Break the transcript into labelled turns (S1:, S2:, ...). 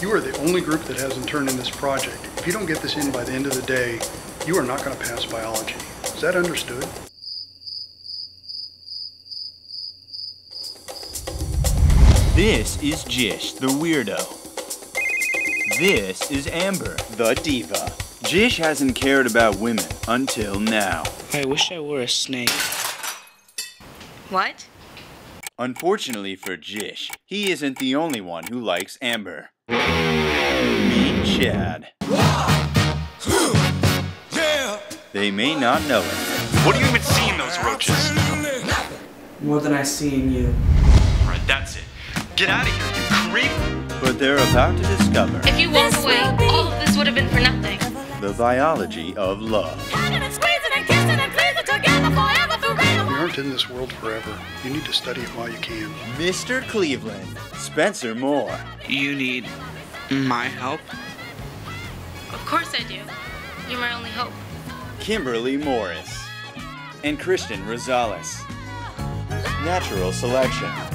S1: You are the only group that hasn't turned in this project. If you don't get this in by the end of the day, you are not going to pass biology. Is that understood?
S2: This is Jish, the weirdo. This is Amber, the diva. Jish hasn't cared about women until now.
S3: I wish I were a snake.
S4: What?
S2: Unfortunately for Jish, he isn't the only one who likes Amber. Meet Chad. They may not know it.
S5: What do you even see in those roaches?
S3: More than I see in you.
S5: Alright, that's it. Get out of here, you creep!
S2: But they're about to discover
S4: If you walk away, all of this would have been for nothing.
S2: the biology of love.
S1: We in this world forever. You need to study it while you can.
S2: Mr. Cleveland, Spencer Moore,
S3: You need my help?
S4: Of course I do. You're my only hope.
S2: Kimberly Morris, and Christian Rosales. Natural selection.